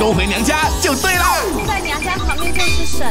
都回娘家就对了。住在娘家旁边就是省